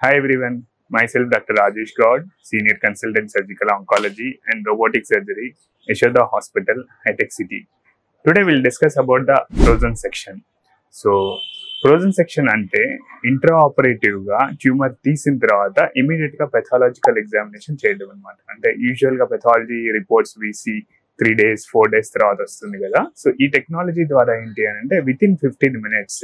Hi everyone, myself Dr. Rajesh Gaud, Senior Consultant Surgical Oncology and Robotic Surgery, Yashoda Hospital, High Tech City. Today we'll discuss about the frozen section. So frozen section అంటే intra ఆపరేటివ్గా tumour తీసిన తర్వాత ఇమీడియట్గా pathological examination చేయడం అనమాట అంటే యూజువల్గా pathology reports వీసి త్రీ డేస్ ఫోర్ డేస్ తర్వాత వస్తుంది కదా సో ఈ టెక్నాలజీ ద్వారా ఏంటి అని అంటే within fifteen minutes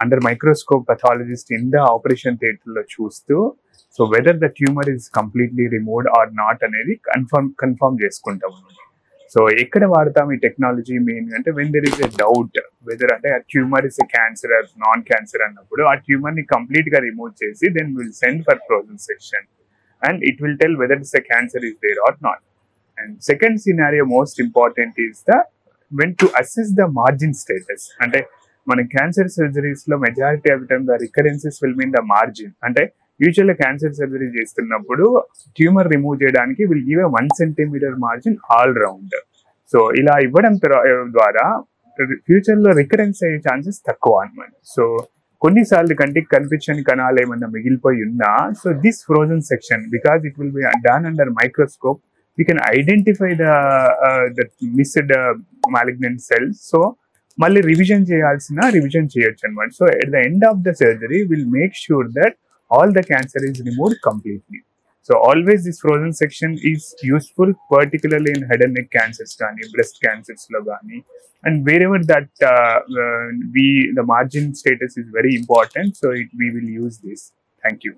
under microscope pathologist in the operation థియేటర్లో చూస్తూ so whether the tumour is completely removed or not అనేది కన్ఫర్మ్ కన్ఫర్మ్ చేసుకుంటాం సో ఎక్కడ వాడతాం ఈ టెక్నాలజీ మెయిన్ అంటే when there is a doubt whether అంటే ఆ tumour is a cancer non cancer అన్నప్పుడు ఆ ట్యూమర్ని కంప్లీట్గా రిమూవ్ చేసి then will send for frozen section and it will tell whether is a cancer is there or not and second scenario most important is the when to assess the margin status అంటే మన cancer సర్జరీస్లో majority of time the recurrences will mean the margin అంటే usual cancer surgery చేస్తున్నప్పుడు tumour remove చేయడానికి will give a one centimetre margin all round so ఇలా ఇవ్వడం ద్వారా ఫ్యూచర్లో recurrence అయ్యే ఛాన్సెస్ తక్కువ అనమాట సో కొన్నిసార్లు కంటికి కనిపించని కణాలు ఏమన్నా మిగిలిపోయి ఉన్నా so this frozen section because it will be done under microscope you can identify the the missed malignant cells so మళ్ళీ రివిజన్ చేయాల్సిన రివిజన్ చేయొచ్చు అనమాట so at the end of the surgery will make sure that all the cancer is removed completely. So always this frozen section is useful, particularly in head and neck cancers, కానీ breast cancers లో కానీ and wherever that uh, uh, we the margin status is very important, so it, we will use this. Thank you.